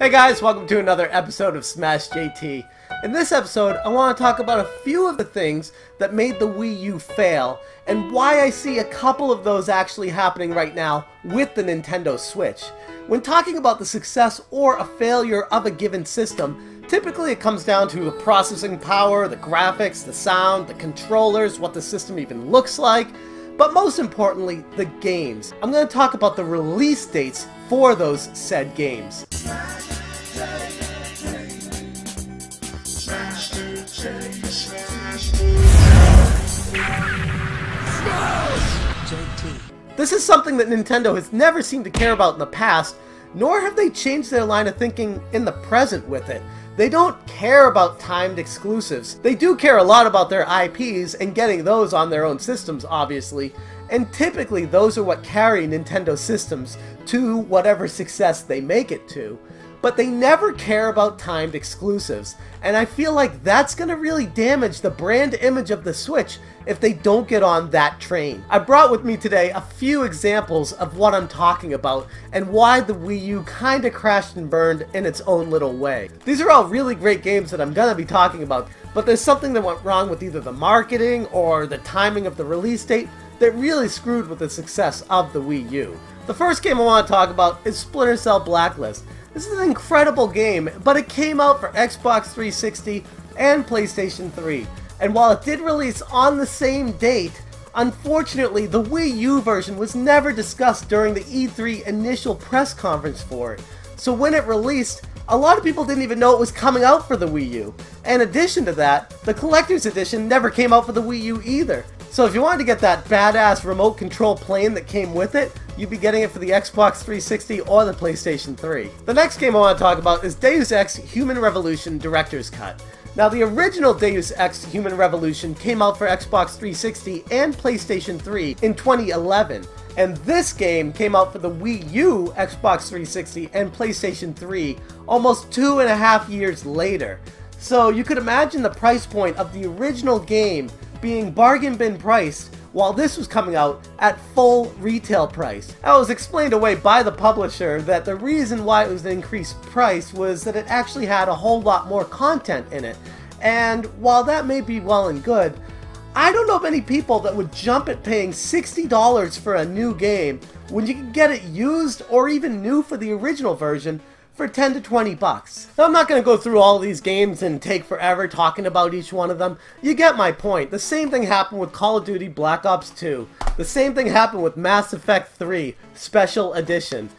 Hey guys, welcome to another episode of Smash JT. In this episode, I want to talk about a few of the things that made the Wii U fail, and why I see a couple of those actually happening right now with the Nintendo Switch. When talking about the success or a failure of a given system, typically it comes down to the processing power, the graphics, the sound, the controllers, what the system even looks like, but most importantly, the games. I'm going to talk about the release dates for those said games. This is something that Nintendo has never seemed to care about in the past, nor have they changed their line of thinking in the present with it. They don't care about timed exclusives. They do care a lot about their IPs and getting those on their own systems, obviously, and typically those are what carry Nintendo systems to whatever success they make it to but they never care about timed exclusives. And I feel like that's going to really damage the brand image of the Switch if they don't get on that train. I brought with me today a few examples of what I'm talking about and why the Wii U kinda crashed and burned in its own little way. These are all really great games that I'm gonna be talking about, but there's something that went wrong with either the marketing or the timing of the release date that really screwed with the success of the Wii U. The first game I want to talk about is Splinter Cell Blacklist. This is an incredible game, but it came out for Xbox 360 and PlayStation 3. And while it did release on the same date, unfortunately the Wii U version was never discussed during the E3 initial press conference for it. So when it released, a lot of people didn't even know it was coming out for the Wii U. In addition to that, the collector's edition never came out for the Wii U either. So if you wanted to get that badass remote control plane that came with it, you'd be getting it for the Xbox 360 or the PlayStation 3. The next game I want to talk about is Deus Ex Human Revolution Director's Cut. Now, the original Deus Ex Human Revolution came out for Xbox 360 and PlayStation 3 in 2011, and this game came out for the Wii U, Xbox 360, and PlayStation 3 almost two and a half years later. So you could imagine the price point of the original game being bargain bin priced while this was coming out at full retail price. That was explained away by the publisher that the reason why it was an increased price was that it actually had a whole lot more content in it. And while that may be well and good, I don't know many people that would jump at paying $60 for a new game when you can get it used or even new for the original version for 10 to 20 bucks. Now, I'm not going to go through all these games and take forever talking about each one of them. You get my point. The same thing happened with Call of Duty Black Ops 2. The same thing happened with Mass Effect 3 Special Edition.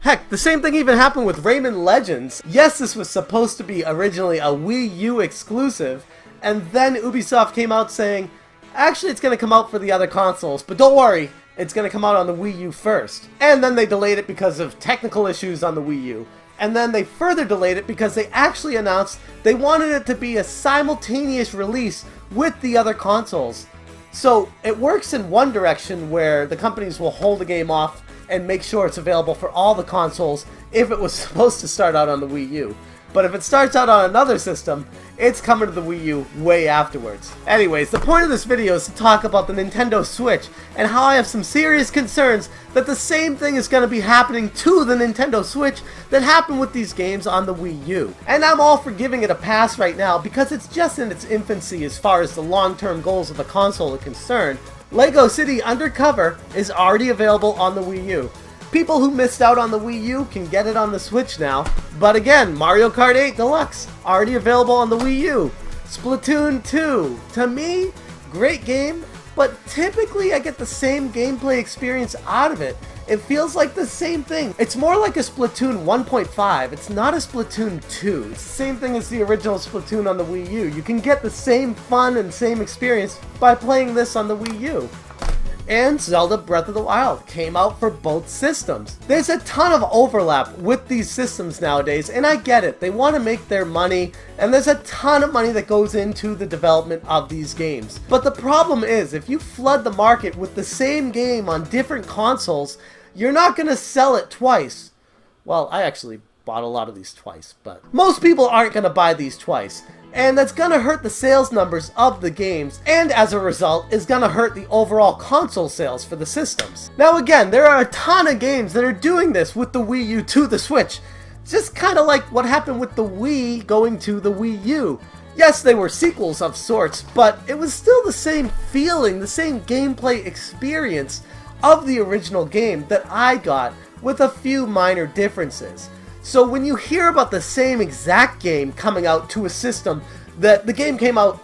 Heck, the same thing even happened with Rayman Legends. Yes, this was supposed to be originally a Wii U exclusive, and then Ubisoft came out saying, actually it's going to come out for the other consoles, but don't worry, it's going to come out on the Wii U first. And then they delayed it because of technical issues on the Wii U and then they further delayed it because they actually announced they wanted it to be a simultaneous release with the other consoles. So it works in one direction where the companies will hold the game off and make sure it's available for all the consoles if it was supposed to start out on the Wii U. But if it starts out on another system, it's coming to the Wii U way afterwards. Anyways, the point of this video is to talk about the Nintendo Switch and how I have some serious concerns that the same thing is going to be happening to the Nintendo Switch that happened with these games on the Wii U. And I'm all for giving it a pass right now because it's just in its infancy as far as the long-term goals of the console are concerned. LEGO City Undercover is already available on the Wii U. People who missed out on the Wii U can get it on the Switch now. But again, Mario Kart 8 Deluxe, already available on the Wii U. Splatoon 2, to me, great game, but typically I get the same gameplay experience out of it. It feels like the same thing. It's more like a Splatoon 1.5. It's not a Splatoon 2. It's the same thing as the original Splatoon on the Wii U. You can get the same fun and same experience by playing this on the Wii U and Zelda Breath of the Wild came out for both systems. There's a ton of overlap with these systems nowadays, and I get it. They want to make their money, and there's a ton of money that goes into the development of these games. But the problem is, if you flood the market with the same game on different consoles, you're not going to sell it twice. Well, I actually bought a lot of these twice, but most people aren't going to buy these twice and that's gonna hurt the sales numbers of the games, and as a result, is gonna hurt the overall console sales for the systems. Now again, there are a ton of games that are doing this with the Wii U to the Switch. Just kind of like what happened with the Wii going to the Wii U. Yes, they were sequels of sorts, but it was still the same feeling, the same gameplay experience of the original game that I got with a few minor differences. So when you hear about the same exact game coming out to a system that the game came out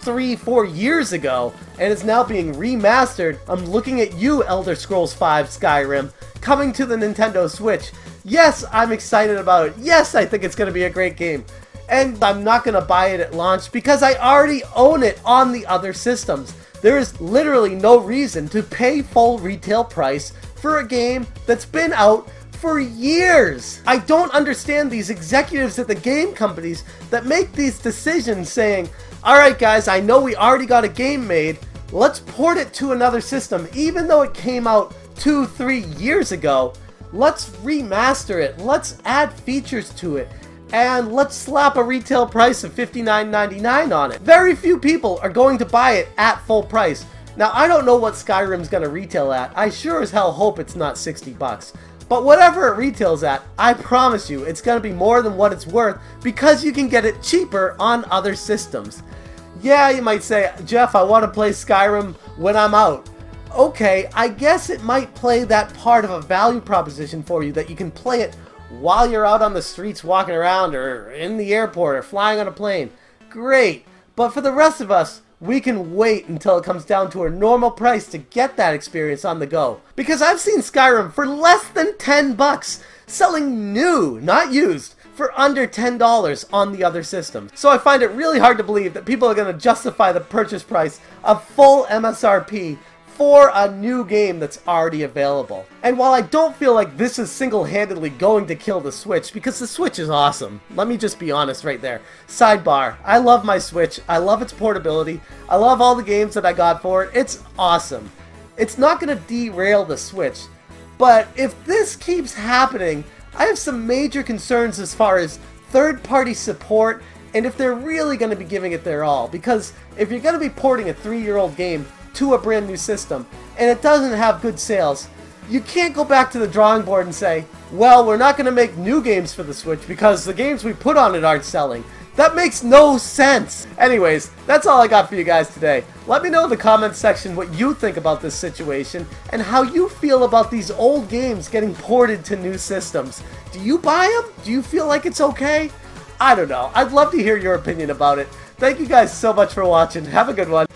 three, four years ago and is now being remastered, I'm looking at you, Elder Scrolls V Skyrim, coming to the Nintendo Switch. Yes, I'm excited about it. Yes, I think it's going to be a great game. And I'm not going to buy it at launch because I already own it on the other systems. There is literally no reason to pay full retail price for a game that's been out for years. I don't understand these executives at the game companies that make these decisions saying, alright guys, I know we already got a game made, let's port it to another system, even though it came out two, three years ago. Let's remaster it, let's add features to it, and let's slap a retail price of $59.99 on it. Very few people are going to buy it at full price. Now, I don't know what Skyrim's going to retail at. I sure as hell hope it's not 60 bucks. But whatever it retails at, I promise you, it's going to be more than what it's worth because you can get it cheaper on other systems. Yeah, you might say, Jeff, I want to play Skyrim when I'm out. Okay, I guess it might play that part of a value proposition for you that you can play it while you're out on the streets walking around or in the airport or flying on a plane. Great. But for the rest of us, we can wait until it comes down to a normal price to get that experience on the go. Because I've seen Skyrim for less than 10 bucks, selling new, not used, for under $10 on the other systems. So I find it really hard to believe that people are going to justify the purchase price of full MSRP for a new game that's already available. And while I don't feel like this is single-handedly going to kill the Switch, because the Switch is awesome, let me just be honest right there. Sidebar, I love my Switch, I love its portability, I love all the games that I got for it, it's awesome. It's not going to derail the Switch, but if this keeps happening, I have some major concerns as far as third-party support and if they're really going to be giving it their all. Because if you're going to be porting a three-year-old game to a brand new system and it doesn't have good sales, you can't go back to the drawing board and say, well, we're not going to make new games for the Switch because the games we put on it aren't selling. That makes no sense. Anyways, that's all I got for you guys today. Let me know in the comments section what you think about this situation and how you feel about these old games getting ported to new systems. Do you buy them? Do you feel like it's okay? I don't know. I'd love to hear your opinion about it. Thank you guys so much for watching. Have a good one.